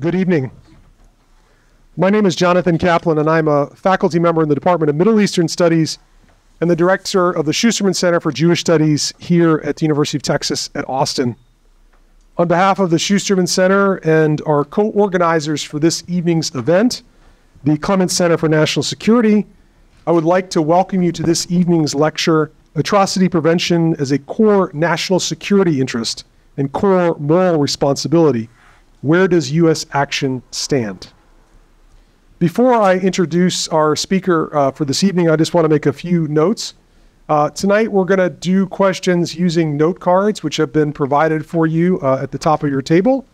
Good evening. My name is Jonathan Kaplan, and I'm a faculty member in the Department of Middle Eastern Studies and the director of the Schusterman Center for Jewish Studies here at the University of Texas at Austin. On behalf of the Schusterman Center and our co organizers for this evening's event, the Clements Center for National Security, I would like to welcome you to this evening's lecture Atrocity Prevention as a Core National Security Interest and Core Moral Responsibility. Where does U.S. action stand? Before I introduce our speaker uh, for this evening, I just want to make a few notes. Uh, tonight, we're going to do questions using note cards, which have been provided for you uh, at the top of your table,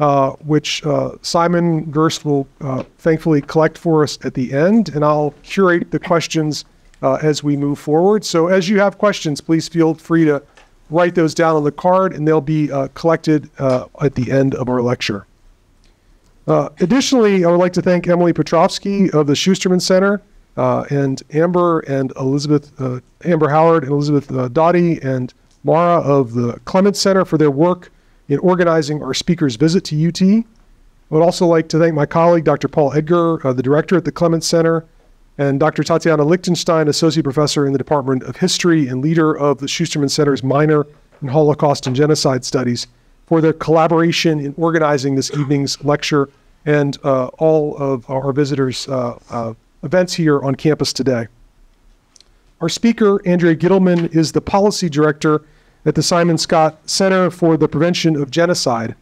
uh, which uh, Simon Gerst will uh, thankfully collect for us at the end, and I'll curate the questions as we move forward. So, as you have questions, please feel free to write those down on the card, and they'll be collected at the end of our lecture. Uh, additionally, I would like to thank Emily Petrovsky of the Schusterman Center uh, and Amber and Elizabeth, uh, Amber Howard and Elizabeth uh, Dottie and Mara of the Clements Center for their work in organizing our speaker's visit to UT. I would also like to thank my colleague, Dr. Paul Edgar, uh, the director at the Clements Center, and Dr. Tatjana Lichtenstein, associate professor in the Department of History and leader of the Schusterman Center's minor in Holocaust and Genocide Studies for their collaboration in organizing this evening's lecture and uh, all of our visitors' uh, uh, events here on campus today. Our speaker, Andrea Gittleman, is the policy director at the Simon Skjodt Center for the Prevention of Genocide,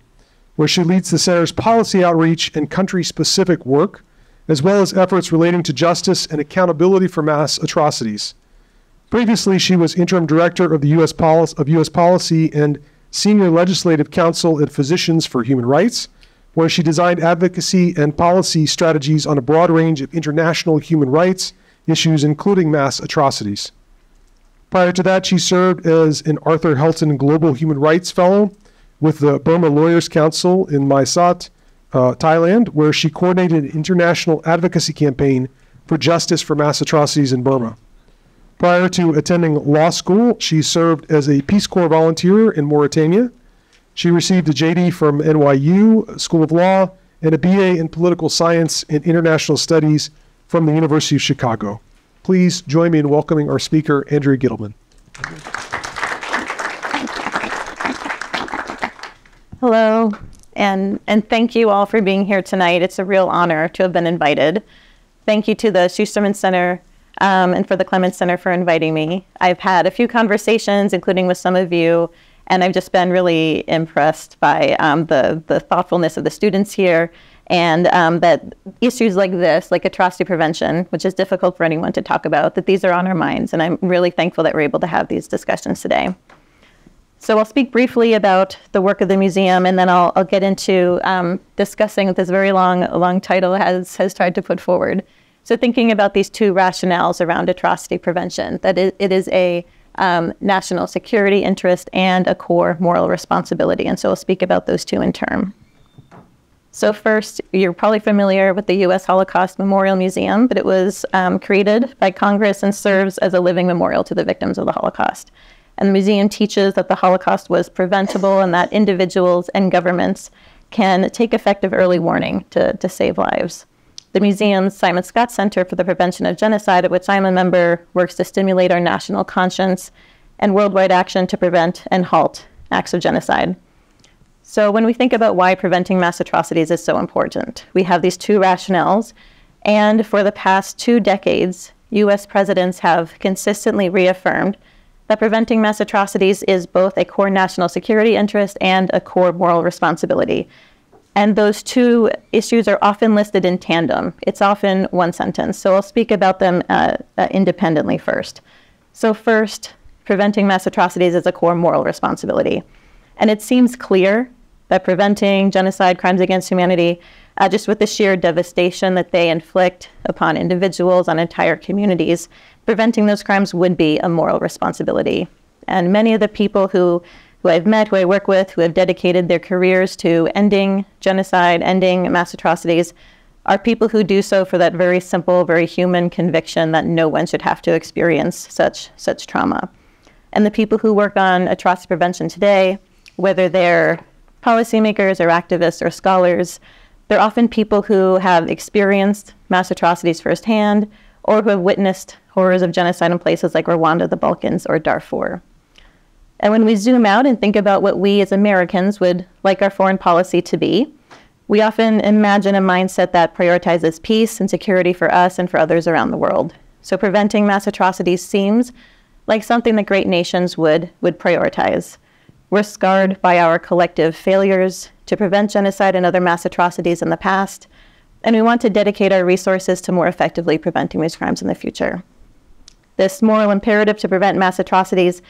where she leads the center's policy outreach and country specific work, as well as efforts relating to justice and accountability for mass atrocities. Previously, she was interim director of the U.S. Poli- of U.S. Policy and Senior Legislative Counsel at Physicians for Human Rights, where she designed advocacy and policy strategies on a broad range of international human rights issues, including mass atrocities. Prior to that, she served as an Arthur Helton Global Human Rights Fellow with the Burma Lawyers Council in Mae Sot, uh, Thailand, where she coordinated an international advocacy campaign for justice for mass atrocities in Burma. Prior to attending law school, she served as a Peace Corps volunteer in Mauritania. She received a JD from NYU School of Law and a BA in Political Science and International Studies from the University of Chicago. Please join me in welcoming our speaker, Andrea Gittleman. Hello, and, and thank you all for being here tonight. It's a real honor to have been invited. Thank you to the Schusterman Center um, and for the Clements Center for inviting me. I've had a few conversations, including with some of you, and I've just been really impressed by um, the, the thoughtfulness of the students here and um, that issues like this, like atrocity prevention, which is difficult for anyone to talk about, that these are on our minds. And I'm really thankful that we're able to have these discussions today. So I'll speak briefly about the work of the museum, and then I'll, I'll get into um, discussing this very long, long title has, has tried to put forward. So thinking about these two rationales around atrocity prevention, that it, it is a um, national security interest and a core moral responsibility. And so I'll speak about those two in turn. So first, you're probably familiar with the U.S. Holocaust Memorial Museum, but it was um, created by Congress and serves as a living memorial to the victims of the Holocaust. And the museum teaches that the Holocaust was preventable and that individuals and governments can take effective early warning to, to save lives. The museum's Simon Skjodt Center for the Prevention of Genocide, at which I'm a member, works to stimulate our national conscience and worldwide action to prevent and halt acts of genocide. So, when we think about why preventing mass atrocities is so important, we have these two rationales. And for the past two decades, US presidents have consistently reaffirmed that preventing mass atrocities is both a core national security interest and a core moral responsibility. And those two issues are often listed in tandem. It's often one sentence. So I'll speak about them uh, uh, independently first. So, first, preventing mass atrocities is a core moral responsibility. And it seems clear that preventing genocide, crimes against humanity, uh, just with the sheer devastation that they inflict upon individuals, on entire communities, preventing those crimes would be a moral responsibility. And many of the people who who I've met, who I work with, who have dedicated their careers to ending genocide, ending mass atrocities, are people who do so for that very simple, very human conviction that no one should have to experience such, such trauma. And the people who work on atrocity prevention today, whether they're policymakers or activists or scholars, They're often people who have experienced mass atrocities firsthand or who have witnessed horrors of genocide in places like Rwanda, the Balkans, or Darfur. And when we zoom out and think about what we as Americans would like our foreign policy to be, we often imagine a mindset that prioritizes peace and security for us and for others around the world. So preventing mass atrocities seems like something that great nations would, would prioritize. We're scarred by our collective failures to prevent genocide and other mass atrocities in the past, and we want to dedicate our resources to more effectively preventing these crimes in the future. This moral imperative to prevent mass atrocities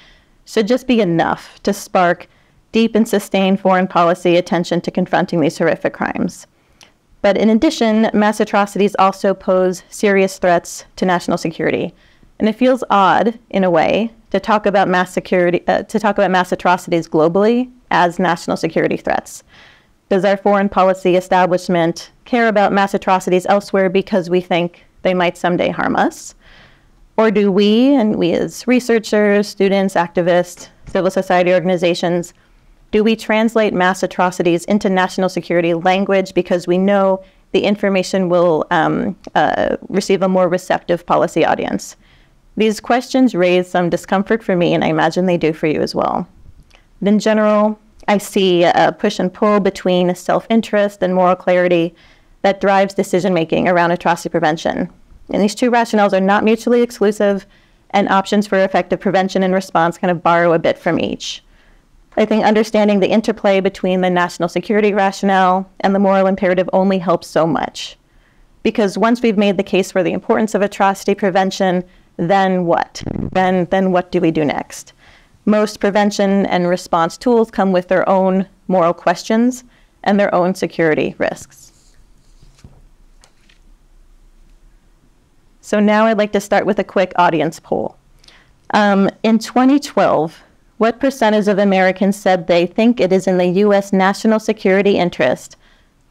should just be enough to spark deep and sustained foreign policy attention to confronting these horrific crimes. But in addition, mass atrocities also pose serious threats to national security. And it feels odd, in a way, to talk about mass security, uh, to talk about mass atrocities globally as national security threats. Does our foreign policy establishment care about mass atrocities elsewhere because we think they might someday harm us? Or do we, and we as researchers, students, activists, civil society organizations, do we translate mass atrocities into national security language because we know the information will um, uh, receive a more receptive policy audience? These questions raise some discomfort for me, and I imagine they do for you as well. In general, I see a push and pull between self interest and moral clarity that drives decision making around atrocity prevention. And these two rationales are not mutually exclusive, and options for effective prevention and response kind of borrow a bit from each. I think understanding the interplay between the national security rationale and the moral imperative only helps so much. Because once we've made the case for the importance of atrocity prevention, then what? Then, then what do we do next? Most prevention and response tools come with their own moral questions and their own security risks. So now I'd like to start with a quick audience poll. Um, in 2012, what percentage of Americans said they think it is in the U.S. national security interest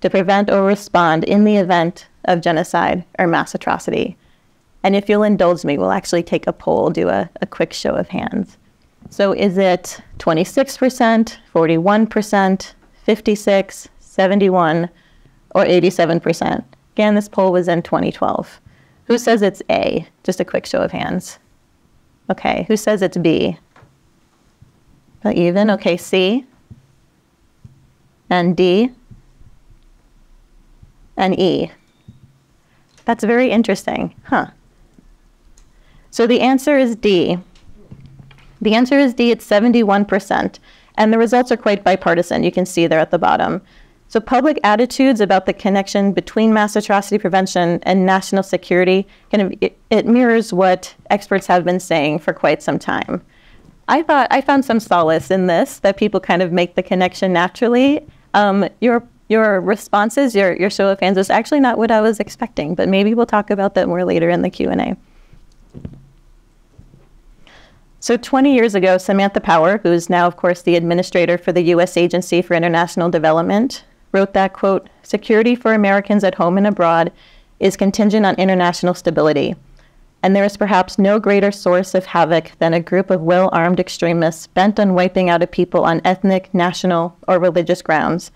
to prevent or respond in the event of genocide or mass atrocity? And if you'll indulge me, we'll actually take a poll, do a, a quick show of hands. So is it 26%, 41%, 56, 71, or 87%? Again, this poll was in 2012. Who says it's A? Just a quick show of hands. Okay, who says it's B? Not even. Okay, C. And D. And E. That's very interesting, huh? So the answer is D. The answer is D, it's 71%. And the results are quite bipartisan. You can see there at the bottom. So public attitudes about the connection between mass atrocity prevention and national security kind of it, it, mirrors what experts have been saying for quite some time. I thought I found some solace in this that people kind of make the connection naturally. Um, your your responses, your your show of hands was actually not what I was expecting, but maybe we'll talk about that more later in the Q and A. So 20 years ago, Samantha Power, who is now, of course, the administrator for the U.S. Agency for International Development, wrote that, quote, security for Americans at home and abroad is contingent on international stability. And there is perhaps no greater source of havoc than a group of well armed extremists bent on wiping out a people on ethnic, national, or religious grounds.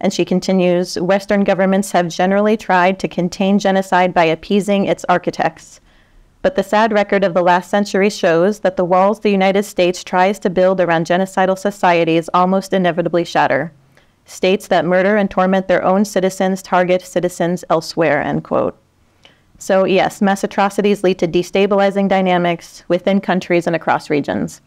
And she continues Western governments have generally tried to contain genocide by appeasing its architects. But the sad record of the last century shows that the walls the United States tries to build around genocidal societies almost inevitably shatter states that murder and torment their own citizens target citizens elsewhere, end quote. So, yes, mass atrocities lead to destabilizing dynamics within countries and across regions.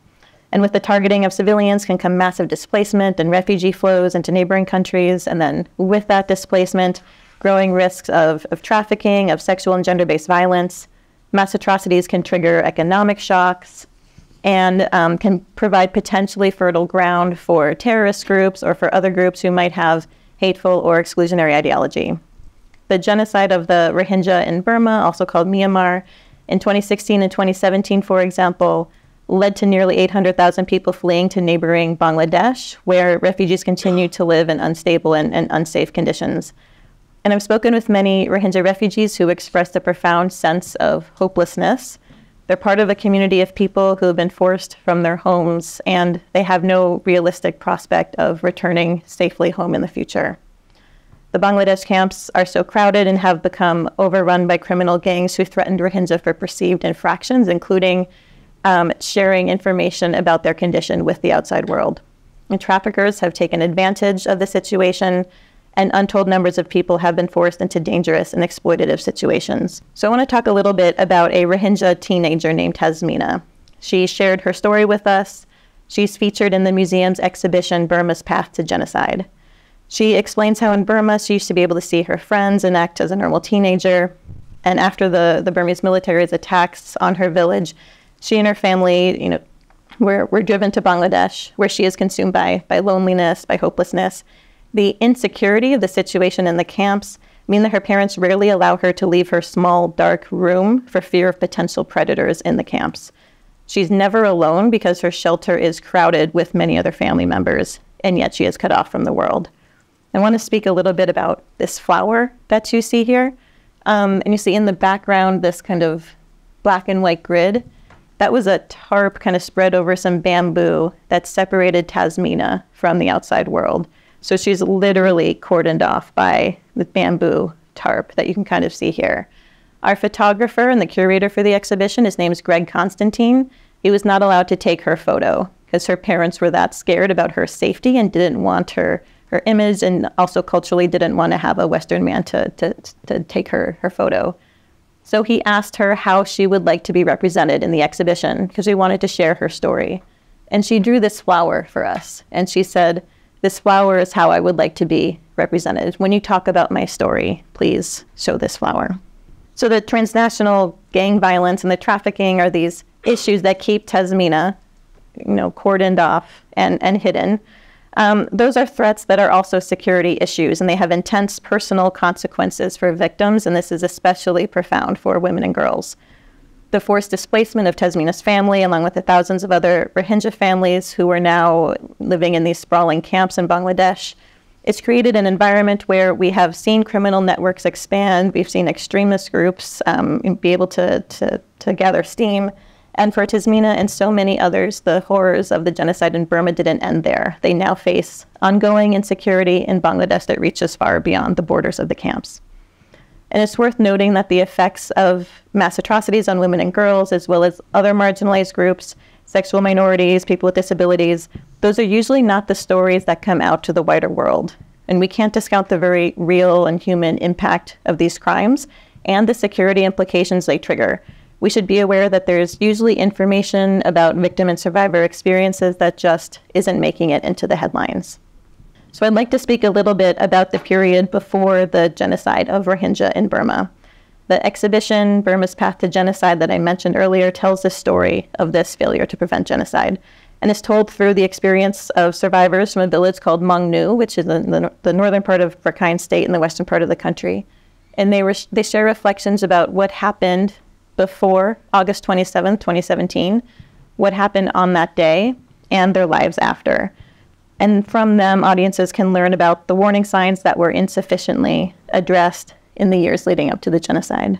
And with the targeting of civilians can come massive displacement and refugee flows into neighboring countries. And then, with that displacement, growing risks of, of trafficking, of sexual and gender based violence. Mass atrocities can trigger economic shocks, and um, can provide potentially fertile ground for terrorist groups or for other groups who might have hateful or exclusionary ideology. The genocide of the Rohingya in Burma, also called Myanmar, in 2016 and 2017, for example, led to nearly 800,000 people fleeing to neighboring Bangladesh, where refugees continue to live in unstable and, and unsafe conditions. And I've spoken with many Rohingya refugees who expressed a profound sense of hopelessness they're part of a community of people who have been forced from their homes and they have no realistic prospect of returning safely home in the future. The Bangladesh camps are so crowded and have become overrun by criminal gangs who threatened Rohingya for perceived infractions, including um, sharing information about their condition with the outside world. And traffickers have taken advantage of the situation, and untold numbers of people have been forced into dangerous and exploitative situations. So, I want to talk a little bit about a Rohingya teenager named Tasmina. She shared her story with us. She's featured in the museum's exhibition, Burma's Path to Genocide. She explains how in Burma she used to be able to see her friends and act as a normal teenager. And after the, the Burmese military's attacks on her village, she and her family, you know, were, were driven to Bangladesh, where she is consumed by, by loneliness, by hopelessness. The insecurity of the situation in the camps mean that her parents rarely allow her to leave her small, dark room for fear of potential predators in the camps. She's never alone because her shelter is crowded with many other family members, and yet she is cut off from the world. I want to speak a little bit about this flower that you see here. Um, and you see in the background this kind of black and white grid. That was a tarp kind of spread over some bamboo that separated Tasmina from the outside world. So she's literally cordoned off by the bamboo tarp that you can kind of see here. Our photographer and the curator for the exhibition, his name is Greg Constantine. He was not allowed to take her photo because her parents were that scared about her safety and didn't want her her image and also culturally didn't want to have a Western man to, to, to take her, her photo. So he asked her how she would like to be represented in the exhibition because we wanted to share her story. And she drew this flower for us. And she said, This flower is how I would like to be represented. When you talk about my story, please show this flower. So the transnational gang violence and the trafficking are these issues that keep Tasmina, you know, cordoned off and, and hidden. Um, those are threats that are also security issues, and they have intense personal consequences for victims, and this is especially profound for women and girls. The forced displacement of Tasmina's family, along with the thousands of other Rohingya families who are now living in these sprawling camps in Bangladesh, it's created an environment where we have seen criminal networks expand, we've seen extremist groups um, be able to, to, to gather steam, and for Tasmina and so many others, the horrors of the genocide in Burma didn't end there. They now face ongoing insecurity in Bangladesh that reaches far beyond the borders of the camps. And it's worth noting that the effects of mass atrocities on women and girls, as well as other marginalized groups, sexual minorities, people with disabilities, those are usually not the stories that come out to the wider world. And we can't discount the very real and human impact of these crimes and the security implications they trigger, we should be aware that there's usually information about victim and survivor experiences that just isn't making it into the headlines. So I'd like to speak a little bit about the period before the genocide of Rohingya in Burma. The exhibition, Burma's Path to Genocide, that I mentioned earlier, tells the story of this failure to prevent genocide and is told through the experience of survivors from a village called Maung Nu, which is in the, the northern part of Rakhine State in the western part of the country. And they, were, they share reflections about what happened before August 27, 2017, what happened on that day, and their lives after. And from them, audiences can learn about the warning signs that were insufficiently addressed in the years leading up to the genocide.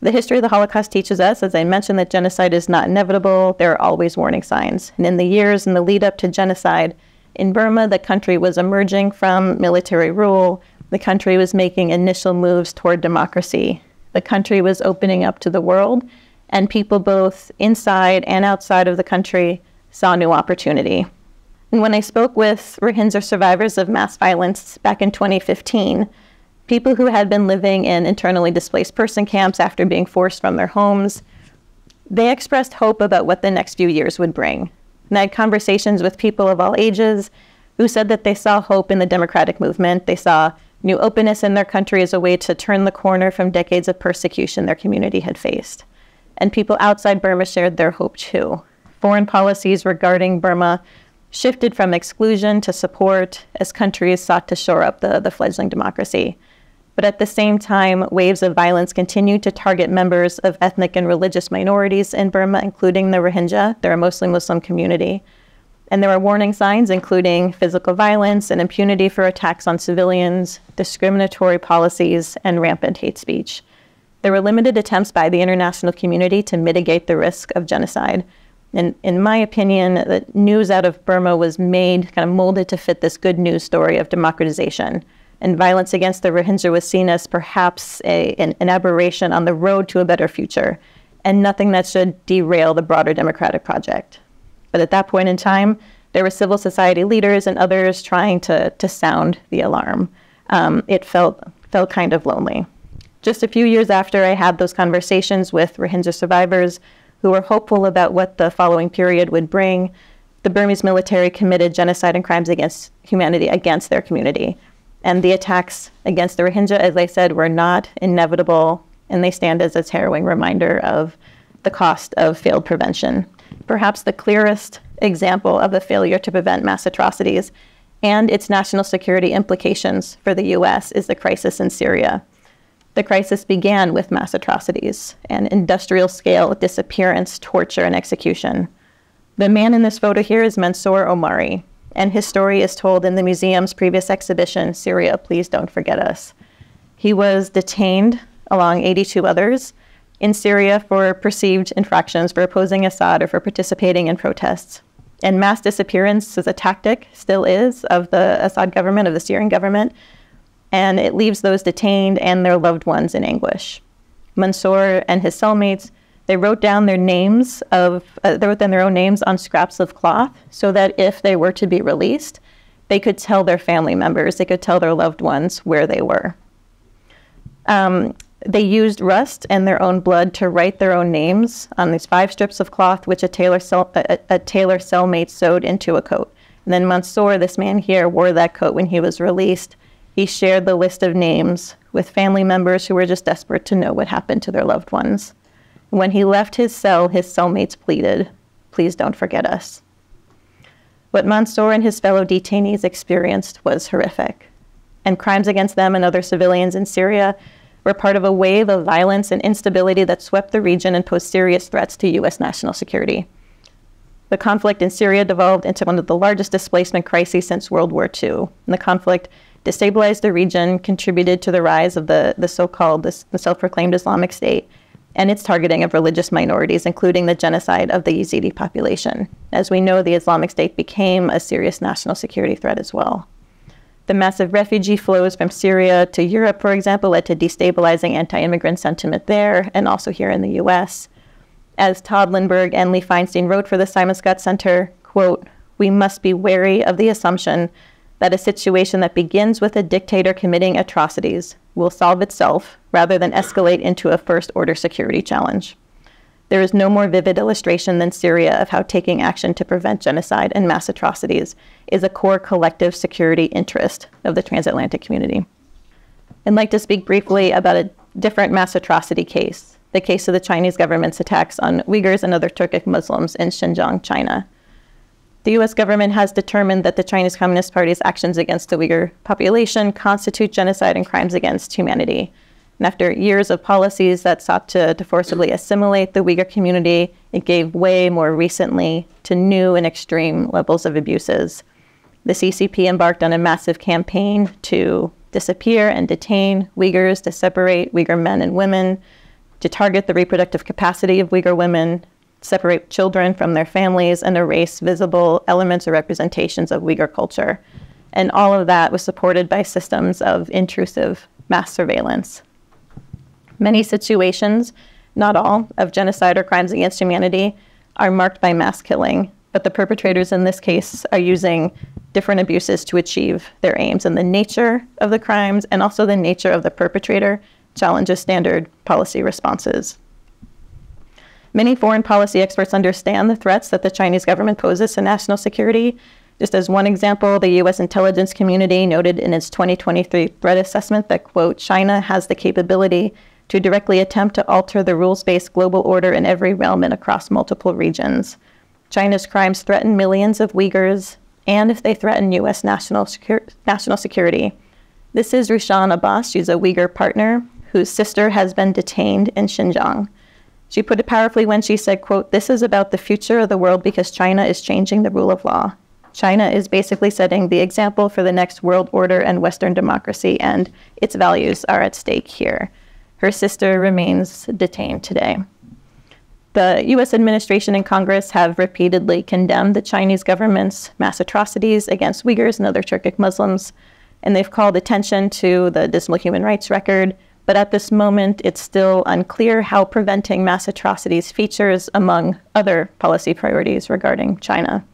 The history of the Holocaust teaches us, as I mentioned, that genocide is not inevitable. There are always warning signs. And in the years in the lead up to genocide, in Burma, the country was emerging from military rule. The country was making initial moves toward democracy the country was opening up to the world, and people both inside and outside of the country saw new opportunity. And when I spoke with Rohingya survivors of mass violence back in 2015, people who had been living in internally displaced person camps after being forced from their homes, they expressed hope about what the next few years would bring. And I had conversations with people of all ages who said that they saw hope in the democratic movement. They saw new openness in their country as a way to turn the corner from decades of persecution their community had faced. And people outside Burma shared their hope too. Foreign policies regarding Burma shifted from exclusion to support as countries sought to shore up the, the fledgling democracy. But at the same time, waves of violence continued to target members of ethnic and religious minorities in Burma, including the Rohingya. They're a mostly Muslim community. And there were warning signs, including physical violence and impunity for attacks on civilians, discriminatory policies, and rampant hate speech. There were limited attempts by the international community to mitigate the risk of genocide. And in my opinion, the news out of Burma was made, kind of molded to fit this good news story of democratization. and violence against the Rohingya was seen as perhaps a, an, an aberration on the road to a better future and nothing that should derail the broader democratic project. But at that point in time, there were civil society leaders and others trying to, to sound the alarm. Um, it felt, felt kind of lonely. Just a few years after I had those conversations with Rohingya survivors who were hopeful about what the following period would bring, the Burmese military committed genocide and crimes against humanity against their community. And the attacks against the Rohingya, as I said, were not inevitable, and they stand as a harrowing reminder of the cost of failed prevention. Perhaps the clearest example of the failure to prevent mass atrocities and its national security implications for the US is the crisis in Syria. The crisis began with mass atrocities and industrial scale disappearance, torture, and execution. The man in this photo here is Mansour Omari, and his story is told in the museum's previous exhibition, Syria, Please Don't Forget Us. He was detained along 82 others in Syria for perceived infractions for opposing Assad or for participating in protests. And mass disappearance is a tactic, still is, of the Assad government, of the Syrian government, and it leaves those detained and their loved ones in anguish. Mansour and his cellmates, they wrote down their names of, uh, they wrote down their own names on scraps of cloth so that if they were to be released, they could tell their family members, they could tell their loved ones where they were. Um, they used rust and their own blood to write their own names on these five strips of cloth, which a tailor, cell, a, a tailor cellmate sewed into a coat. And then Mansour, this man here, wore that coat when he was released he shared the list of names with family members who were just desperate to know what happened to their loved ones. When he left his cell, his cellmates pleaded, Please don't forget us. What Mansour and his fellow detainees experienced was horrific, and crimes against them and other civilians in Syria were part of a wave of violence and instability that swept the region and posed serious threats to U.S. national security. The conflict in Syria devolved into one of the largest displacement crises since World War II, and the conflict destabilized the region, contributed to the rise of the, the so called the, the self proclaimed Islamic State and its targeting of religious minorities, including the genocide of the Yazidi population. As we know, the Islamic State became a serious national security threat as well. The massive refugee flows from Syria to Europe, for example, led to destabilizing anti immigrant sentiment there and also here in the US. As Tod Lindberg and Lee Feinstein wrote for the Simon Skjodt Center, quote, we must be wary of the assumption that a situation that begins with a dictator committing atrocities will solve itself rather than escalate into a first order security challenge. There is no more vivid illustration than Syria of how taking action to prevent genocide and mass atrocities is a core collective security interest of the transatlantic community. I'd like to speak briefly about a different mass atrocity case, the case of the Chinese government's attacks on Uyghurs and other Turkic Muslims in Xinjiang, China. The US government has determined that the Chinese Communist Party's actions against the Uyghur population constitute genocide and crimes against humanity. And after years of policies that sought to, to forcibly assimilate the Uyghur community, it gave way more recently to new and extreme levels of abuses. The CCP embarked on a massive campaign to disappear and detain Uyghurs, to separate Uyghur men and women, to target the reproductive capacity of Uyghur women, separate children from their families, and erase visible elements or representations of Uyghur culture. And all of that was supported by systems of intrusive mass surveillance. Many situations, not all, of genocide or crimes against humanity are marked by mass killing, but the perpetrators in this case are using different abuses to achieve their aims. And the nature of the crimes and also the nature of the perpetrator challenges standard policy responses. Many foreign policy experts understand the threats that the Chinese government poses to national security. Just as one example, the US intelligence community noted in its 2023 threat assessment that, quote, China has the capability to directly attempt to alter the rules based global order in every realm and across multiple regions. China's crimes threaten millions of Uyghurs, and if they threaten US national, national security. This is Rushan Abbas. She's a Uyghur partner whose sister has been detained in Xinjiang. She put it powerfully when she said, quote, this is about the future of the world because China is changing the rule of law. China is basically setting the example for the next world order and Western democracy, and its values are at stake here. Her sister remains detained today. The US administration and Congress have repeatedly condemned the Chinese government's mass atrocities against Uyghurs and other Turkic Muslims. and they've called attention to the dismal human rights record. But at this moment, it's still unclear how preventing mass atrocities features among other policy priorities regarding China.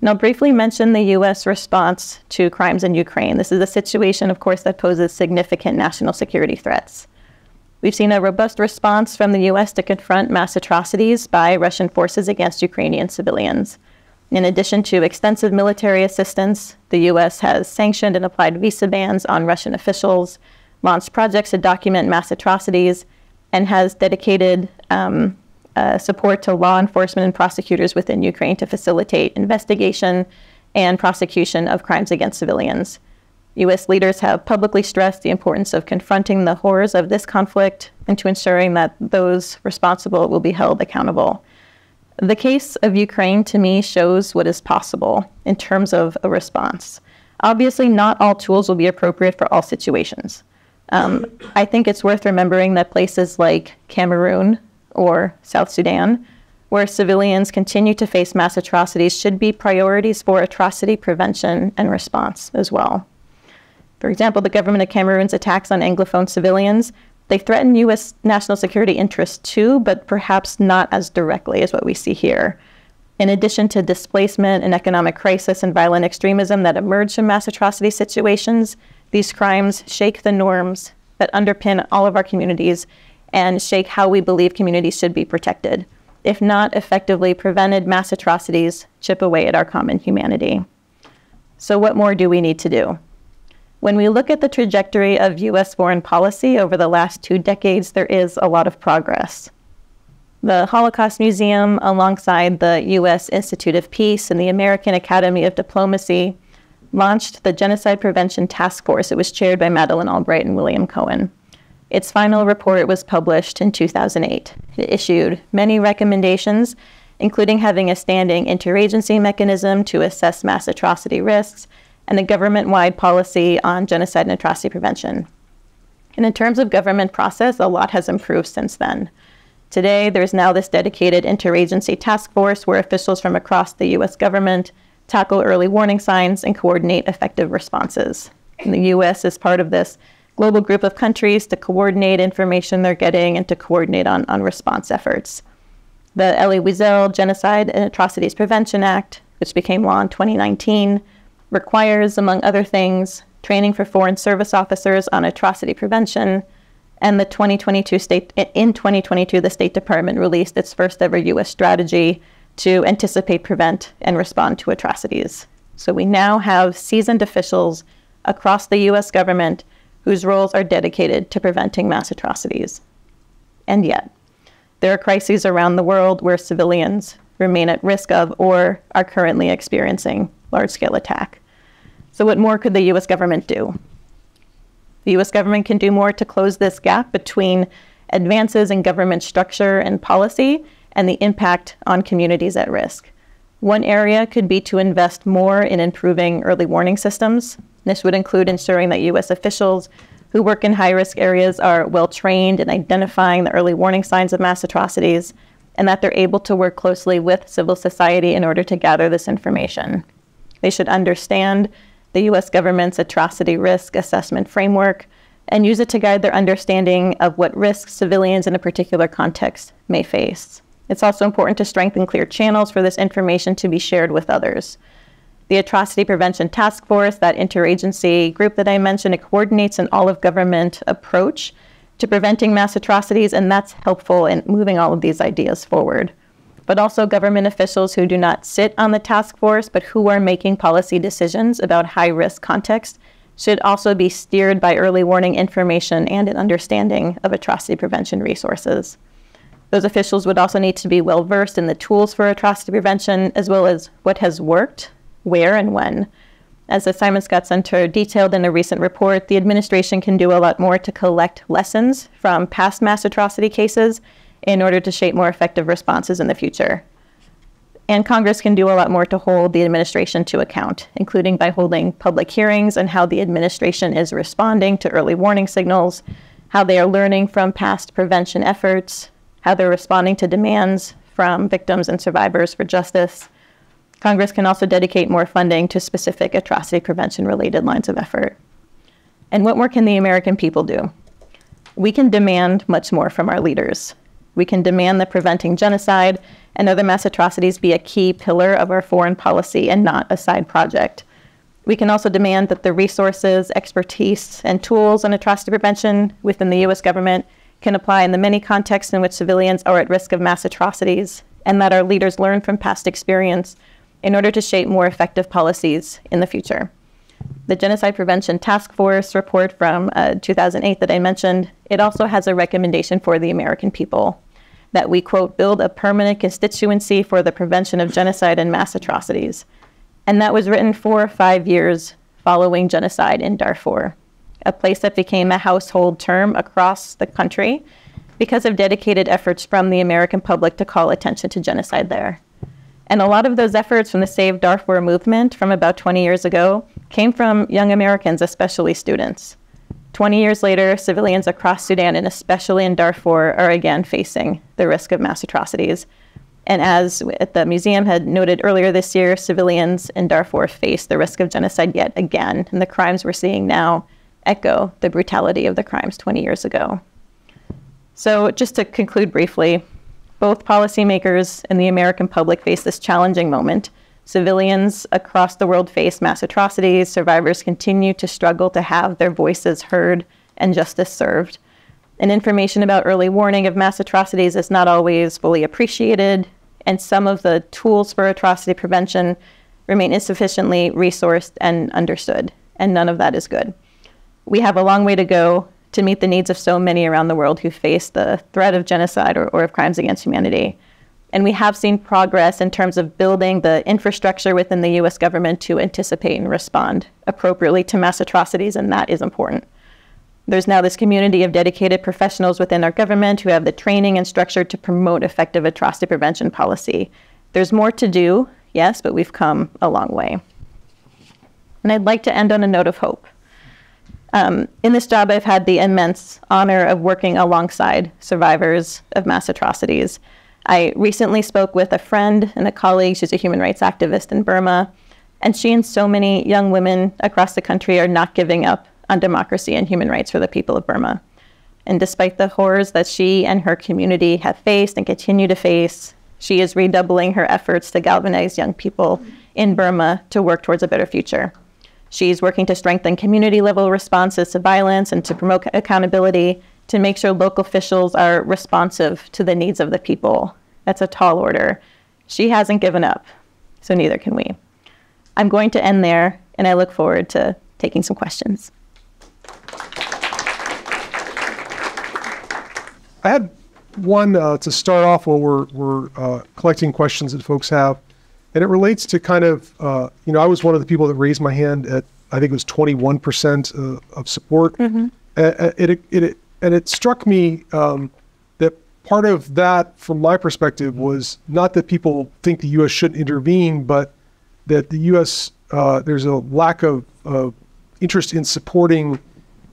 Now, briefly mention the U.S. response to crimes in Ukraine. This is a situation, of course, that poses significant national security threats. We've seen a robust response from the U.S. to confront mass atrocities by Russian forces against Ukrainian civilians. In addition to extensive military assistance, the U.S. has sanctioned and applied visa bans on Russian officials, launched projects to document mass atrocities, and has dedicated um, uh, support to law enforcement and prosecutors within Ukraine to facilitate investigation and prosecution of crimes against civilians. U.S. leaders have publicly stressed the importance of confronting the horrors of this conflict and to ensuring that those responsible will be held accountable. The case of Ukraine to me shows what is possible in terms of a response. Obviously, not all tools will be appropriate for all situations. Um, I think it's worth remembering that places like Cameroon, or South Sudan, where civilians continue to face mass atrocities, should be priorities for atrocity prevention and response as well. For example, the government of Cameroon's attacks on Anglophone civilians, they threaten U.S. national security interests too, but perhaps not as directly as what we see here. In addition to displacement and economic crisis and violent extremism that emerge from mass atrocity situations, these crimes shake the norms that underpin all of our communities and shake how we believe communities should be protected. If not effectively prevented, mass atrocities chip away at our common humanity. So, what more do we need to do? When we look at the trajectory of U.S. foreign policy over the last two decades, there is a lot of progress. The Holocaust Museum, alongside the U.S. Institute of Peace and the American Academy of Diplomacy, launched the Genocide Prevention Task Force. It was chaired by Madeleine Albright and William Cohen. Its final report was published in 2008. It issued many recommendations, including having a standing interagency mechanism to assess mass atrocity risks and a government wide policy on genocide and atrocity prevention. And in terms of government process, a lot has improved since then. Today, there's now this dedicated interagency task force where officials from across the US government tackle early warning signs and coordinate effective responses. And the US is part of this global group of countries to coordinate information they're getting and to coordinate on, on response efforts. The Elie Wiesel Genocide and Atrocities Prevention Act, which became law in 2019, requires, among other things, training for foreign service officers on atrocity prevention. And the 2022 state in 2022, the State Department released its first ever U.S. strategy to anticipate, prevent, and respond to atrocities. So we now have seasoned officials across the U.S. government whose roles are dedicated to preventing mass atrocities. And yet, there are crises around the world where civilians remain at risk of or are currently experiencing large scale attack. So, what more could the US government do? The US government can do more to close this gap between advances in government structure and policy and the impact on communities at risk. One area could be to invest more in improving early warning systems. This would include ensuring that U.S. officials who work in high risk areas are well trained in identifying the early warning signs of mass atrocities and that they're able to work closely with civil society in order to gather this information. They should understand the U.S. government's atrocity risk assessment framework and use it to guide their understanding of what risks civilians in a particular context may face. It's also important to strengthen clear channels for this information to be shared with others. The Atrocity Prevention Task Force, that interagency group that I mentioned, it coordinates an all of government approach to preventing mass atrocities, and that's helpful in moving all of these ideas forward. But also, government officials who do not sit on the task force but who are making policy decisions about high risk context should also be steered by early warning information and an understanding of atrocity prevention resources. Those officials would also need to be well versed in the tools for atrocity prevention, as well as what has worked, where, and when. As the Simon Skjodt Center detailed in a recent report, the administration can do a lot more to collect lessons from past mass atrocity cases in order to shape more effective responses in the future. And Congress can do a lot more to hold the administration to account, including by holding public hearings on how the administration is responding to early warning signals, how they are learning from past prevention efforts, how they're responding to demands from victims and survivors for justice. Congress can also dedicate more funding to specific atrocity prevention related lines of effort. And what more can the American people do? We can demand much more from our leaders. We can demand that preventing genocide and other mass atrocities be a key pillar of our foreign policy and not a side project. We can also demand that the resources, expertise, and tools on atrocity prevention within the US government can apply in the many contexts in which civilians are at risk of mass atrocities, and that our leaders learn from past experience in order to shape more effective policies in the future. The Genocide Prevention Task Force report from uh, 2008 that I mentioned, it also has a recommendation for the American people that we, quote, build a permanent constituency for the prevention of genocide and mass atrocities. And that was written four or five years following genocide in Darfur, a place that became a household term across the country because of dedicated efforts from the American public to call attention to genocide there. And a lot of those efforts from the Save Darfur movement from about 20 years ago came from young Americans, especially students. 20 years later, civilians across Sudan, and especially in Darfur, are again facing the risk of mass atrocities. And as the museum had noted earlier this year, civilians in Darfur face the risk of genocide yet again. And the crimes we're seeing now echo the brutality of the crimes 20 years ago. So, just to conclude briefly, both policymakers and the American public face this challenging moment. Civilians across the world face mass atrocities. Survivors continue to struggle to have their voices heard and justice served. And information about early warning of mass atrocities is not always fully appreciated, and some of the tools for atrocity prevention remain insufficiently resourced and understood, and none of that is good. We have a long way to go to meet the needs of so many around the world who face the threat of genocide or, or of crimes against humanity. And we have seen progress in terms of building the infrastructure within the US government to anticipate and respond appropriately to mass atrocities, and that is important. There's now this community of dedicated professionals within our government who have the training and structure to promote effective atrocity prevention policy. There's more to do, yes, but we've come a long way. And I'd like to end on a note of hope. Um, in this job, I've had the immense honor of working alongside survivors of mass atrocities. I recently spoke with a friend and a colleague. She's a human rights activist in Burma. And she and so many young women across the country are not giving up on democracy and human rights for the people of Burma. And despite the horrors that she and her community have faced and continue to face, she is redoubling her efforts to galvanize young people in Burma to work towards a better future. She's working to strengthen community level responses to violence and to promote accountability to make sure local officials are responsive to the needs of the people. That's a tall order. She hasn't given up, so neither can we. I'm going to end there, and I look forward to taking some questions. I had one uh, to start off while we're, we're uh, collecting questions that folks have and it relates to kind of uh, you know I was one of the people that raised my hand at I think it was 21 percent uh, of support. Mm-hmm. It, it, it, and it struck me um, that part of that, from my perspective, was not that people think the U.S. shouldn't intervene, but that the U.S. Uh, there's a lack of, of interest in supporting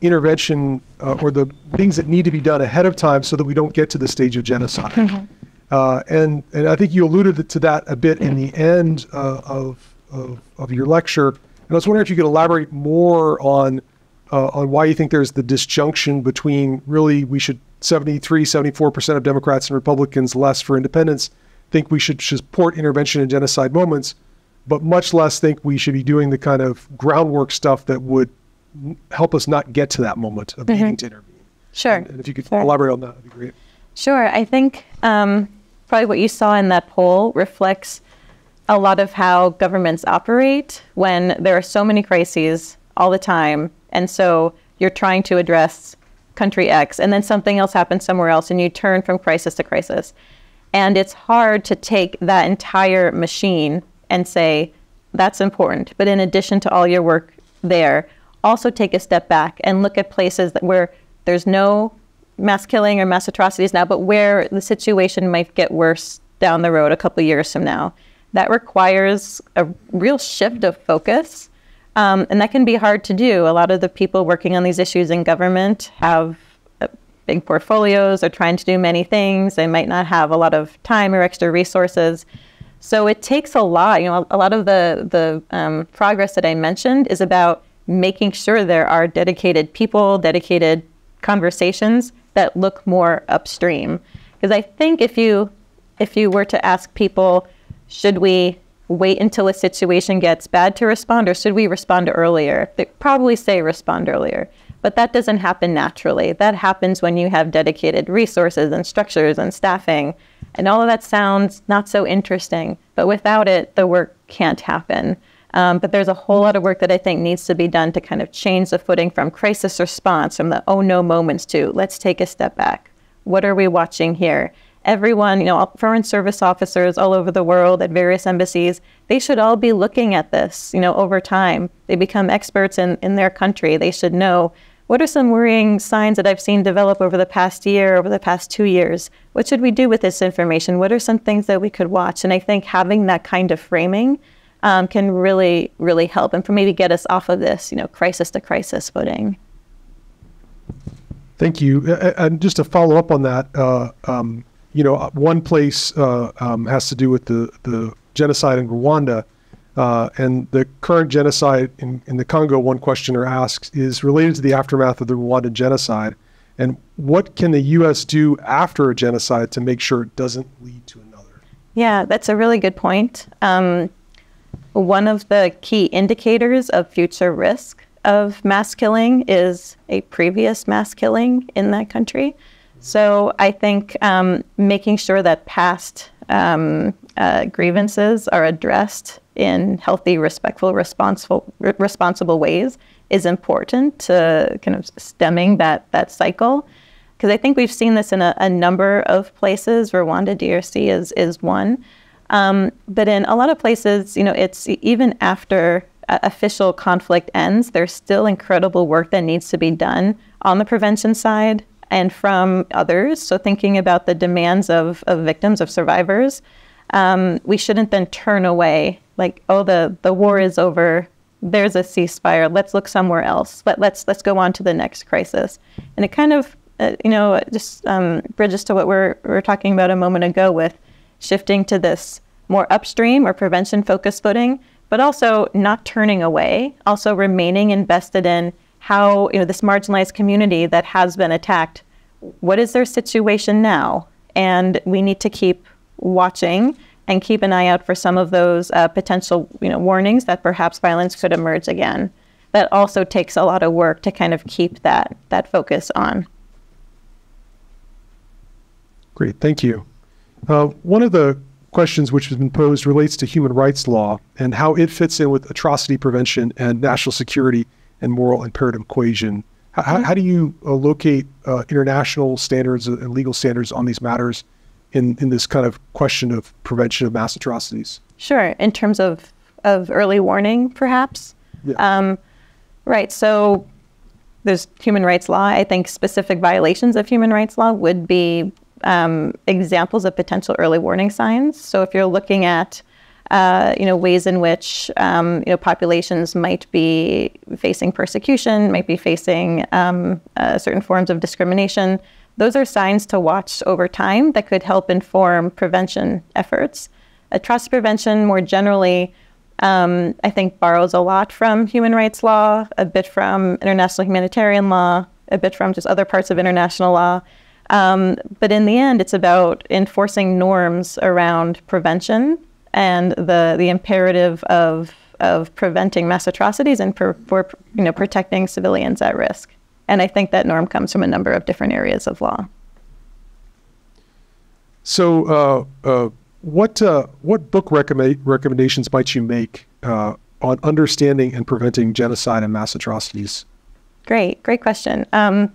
intervention uh, or the things that need to be done ahead of time so that we don't get to the stage of genocide. Mm-hmm. Uh, and, and I think you alluded to that a bit in the end uh, of, of, of, your lecture. And I was wondering if you could elaborate more on, uh, on why you think there's the disjunction between really we should 73, 74% of Democrats and Republicans, less for independents, think we should support intervention in genocide moments, but much less think we should be doing the kind of groundwork stuff that would help us not get to that moment of mm-hmm. needing to intervene. Sure. And, and if you could sure. elaborate on that, that'd be great. Sure. I think um, probably what you saw in that poll reflects a lot of how governments operate when there are so many crises all the time. And so you're trying to address country X, and then something else happens somewhere else, and you turn from crisis to crisis. And it's hard to take that entire machine and say, that's important. But in addition to all your work there, also take a step back and look at places where there's no mass killing or mass atrocities now, but where the situation might get worse down the road a couple years from now. That requires a real shift of focus. Um, and that can be hard to do. A lot of the people working on these issues in government have uh, big portfolios, are trying to do many things. They might not have a lot of time or extra resources. So it takes a lot. You know, a lot of the the um, progress that I mentioned is about making sure there are dedicated people, dedicated conversations that look more upstream. Because I think if you if you were to ask people, should we wait until a situation gets bad to respond, or should we respond earlier? They probably say respond earlier. But that doesn't happen naturally. That happens when you have dedicated resources and structures and staffing. And all of that sounds not so interesting. But without it, the work can't happen. Um, but there's a whole lot of work that I think needs to be done to kind of change the footing from crisis response, from the oh no moments to let's take a step back. What are we watching here? Everyone, you know, foreign service officers all over the world at various embassies, they should all be looking at this, you know, over time. They become experts in, in their country. They should know what are some worrying signs that I've seen develop over the past year, over the past two years? What should we do with this information? What are some things that we could watch? And I think having that kind of framing um, can really, really help and for maybe get us off of this, you know, crisis to crisis footing. Thank you. And just to follow up on that, uh, um, you know, one place uh, um, has to do with the, the genocide in Rwanda. Uh, and the current genocide in, in the Congo, one questioner asks, is related to the aftermath of the Rwandan genocide. And what can the U.S. do after a genocide to make sure it doesn't lead to another? Yeah, that's a really good point. Um, one of the key indicators of future risk of mass killing is a previous mass killing in that country. So I think um, making sure that past um, uh, grievances are addressed in healthy, respectful, responsible, r- responsible ways is important to kind of stemming that that cycle. Because I think we've seen this in a, a, number of places. Rwanda, DRC is is one, um, but in a lot of places, you know, it's even after uh, official conflict ends, there's still incredible work that needs to be done on the prevention side and from others. So, thinking about the demands of, of victims, of survivors, um, we shouldn't then turn away like, oh, the, the war is over. There's a ceasefire. Let's look somewhere else. But let's let's go on to the next crisis. And it kind of, uh, you know, just um, bridges to what we're, we we're talking about a moment ago with shifting to this more upstream or prevention focused footing, but also not turning away, also remaining invested in how you know this marginalized community that has been attacked what is their situation now? And we need to keep watching and keep an eye out for some of those uh, potential you know warnings that perhaps violence could emerge again. That also takes a lot of work to kind of keep that that focus on. Great. Thank you uh, one of the questions which has been posed relates to human rights law and how it fits in with atrocity prevention and national security and moral imperative equation. How, mm-hmm. how do you uh, locate uh, international standards and legal standards on these matters in, in this kind of question of prevention of mass atrocities? Sure. In terms of, of early warning, perhaps? Yeah. Um, right. So there's human rights law. I think specific violations of human rights law would be um, examples of potential early warning signs. So if you're looking at uh, you know, ways in which um, you know populations might be facing persecution, might be facing um, uh, certain forms of discrimination. Those are signs to watch over time that could help inform prevention efforts. trust prevention, more generally, um, I think borrows a lot from human rights law, a bit from international humanitarian law, a bit from just other parts of international law. Um, but in the end, it's about enforcing norms around prevention and the the imperative of of preventing mass atrocities and for, for you know protecting civilians at risk. And I think that norm comes from a number of different areas of law. So, uh, uh, what uh, what book recommend, recommendations might you make uh, on understanding and preventing genocide and mass atrocities? Great, great question. Um,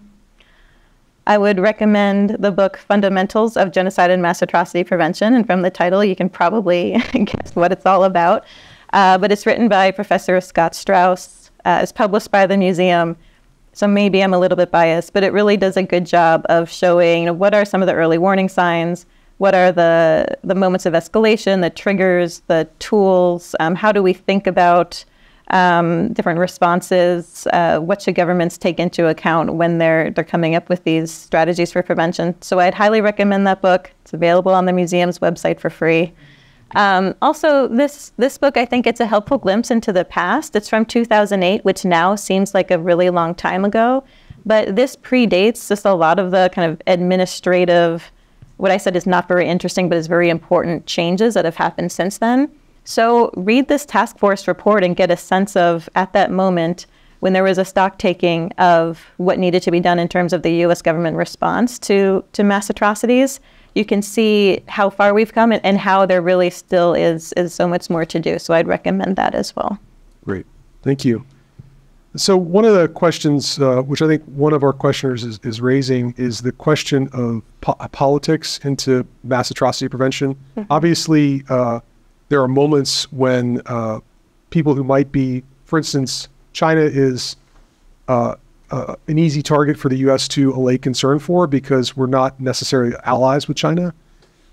I would recommend the book Fundamentals of Genocide and Mass Atrocity Prevention. And from the title, you can probably guess what it's all about. Uh, but it's written by Professor Scott Straus. Uh, it's published by the museum. So maybe I'm a little bit biased, but it really does a good job of showing you know, what are some of the early warning signs, what are the, the moments of escalation, the triggers, the tools, um, how do we think about um, different responses. Uh, what should governments take into account when they're they're coming up with these strategies for prevention? So I'd highly recommend that book. It's available on the museum's website for free. Um, also, this this book, I think it's a helpful glimpse into the past. It's from 2008, which now seems like a really long time ago, but this predates just a lot of the kind of administrative, what I said is not very interesting, but is very important changes that have happened since then. So read this task force report and get a sense of at that moment when there was a stock taking of what needed to be done in terms of the U.S. government response to to mass atrocities you can see how far we've come and, and how there really still is is so much more to do. So I'd recommend that as well. Great, thank you. So one of the questions, uh, which I think one of our questioners is, is raising, is the question of po- politics into mass atrocity prevention. Mm-hmm. Obviously, uh, there are moments when uh, people who might be, for instance, China is uh, uh, an easy target for the U.S. to allay concern for because we're not necessarily allies with China.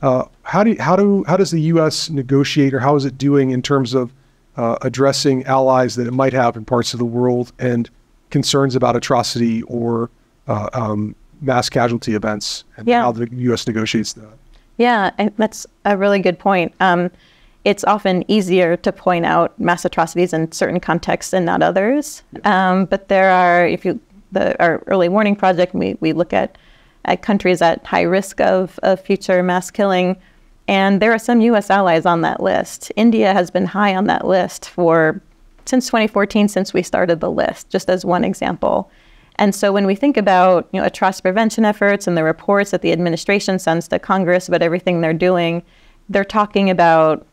Uh, how do how do how does the U.S. negotiate, or how is it doing in terms of uh, addressing allies that it might have in parts of the world and concerns about atrocity or uh, um, mass casualty events, and yeah. how the U.S. negotiates that? Yeah, that's a really good point. Um, it's often easier to point out mass atrocities in certain contexts and not others. Yeah. Um, but there are, if you the our early warning project, we we look at at countries at high risk of, of future mass killing, and there are some U.S. allies on that list. India has been high on that list for since 2014, since we started the list, just as one example. And so when we think about you know atrocity prevention efforts and the reports that the administration sends to Congress about everything they're doing, they're talking about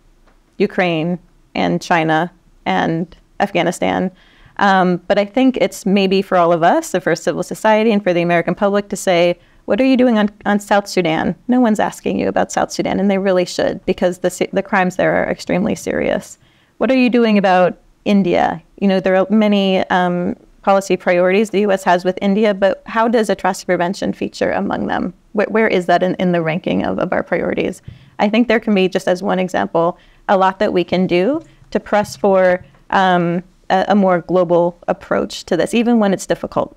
Ukraine and China and Afghanistan. Um, but I think it's maybe for all of us, for civil society and for the American public to say, what are you doing on, on South Sudan? No one's asking you about South Sudan, and they really should because the, the crimes there are extremely serious. What are you doing about India? You know, there are many um, policy priorities the U.S. has with India, but how does atrocity prevention feature among them? where, where is that in, in the ranking of, of our priorities? I think there can be, just as one example, a lot that we can do to press for um, a, a, more global approach to this, even when it's difficult.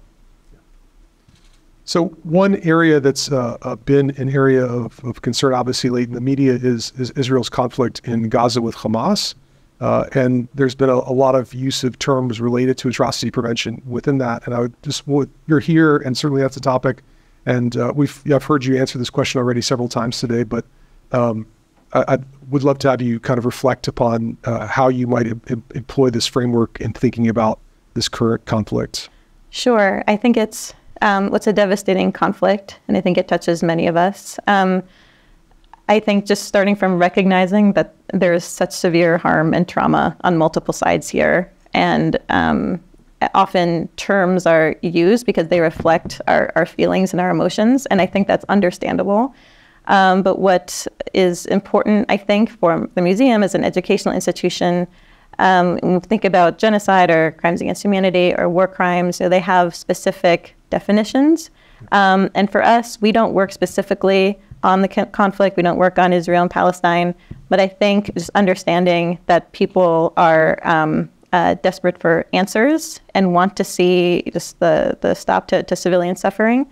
So one area that's uh, uh, been an area of, of, concern, obviously, late in the media is, is Israel's conflict in Gaza with Hamas. Uh, and there's been a, a, lot of use of terms related to atrocity prevention within that. And I would just, you're here, and certainly that's a topic. And uh, we've, I've heard you answer this question already several times today, but um, I, would love to have you kind of reflect upon uh, how you might em- employ this framework in thinking about this current conflict. Sure. I think it's um, what's a devastating conflict, and I think it touches many of us. Um, I think just starting from recognizing that there is such severe harm and trauma on multiple sides here, and um, often terms are used because they reflect our, our feelings and our emotions, and I think that's understandable. Um, but what is important, I think, for the museum as an educational institution, um, think about genocide or crimes against humanity or war crimes, so they have specific definitions. Um, and for us, we don't work specifically on the conflict. We don't work on Israel and Palestine. But I think just understanding that people are um, uh, desperate for answers and want to see just the, the stop to, to civilian suffering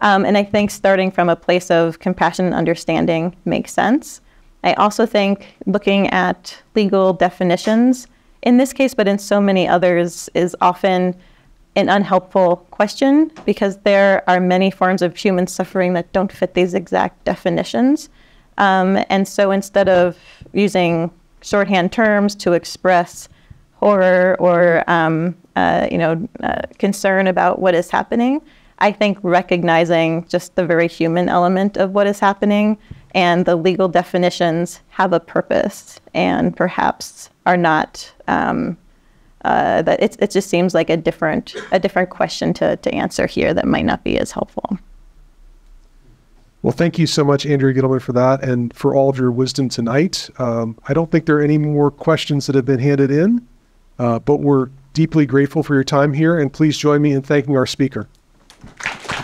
um, and I think starting from a place of compassion and understanding makes sense. I also think looking at legal definitions in this case, but in so many others, is often an unhelpful question because there are many forms of human suffering that don't fit these exact definitions. Um, and so instead of using shorthand terms to express horror or um, uh, you know uh, concern about what is happening, I think recognizing just the very human element of what is happening and the legal definitions have a purpose and perhaps are not. Um, uh, that it, it just seems like a different a different question to, to answer here that might not be as helpful. Well, thank you so much, Andrea Gittleman, for that and for all of your wisdom tonight. Um, I don't think there are any more questions that have been handed in, uh, but we're deeply grateful for your time here, and please join me in thanking our speaker. Thank you.